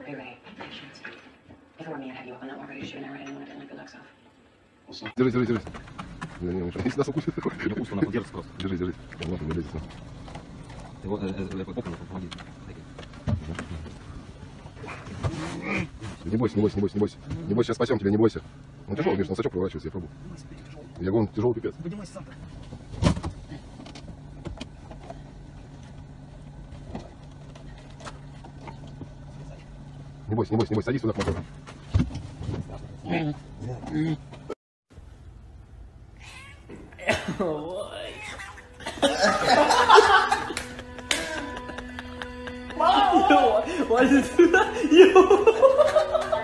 Be ready. Actions. If it were me, I'd have you up on that walker to shoot an arrow at anyone who didn't like the looks of. Держись, держись, держись. Не, не, не, нас укусит. Пусть он нахуй держится просто. Держись, держись. Он нахуй не лезет. Ты вот, э, э, э, нахуй помоги. Не бойся, не бойся, не бойся, не бойся. Не бойся, сейчас спасем тебя, не бойся. Он тяжелый, конечно, на сачок проворачивается, я пробую. Я говорю, он тяжелый пипец. Поднимайся сам. Не бойся, не бойся, не бойся, садись сюда к мотору. Why do that? You.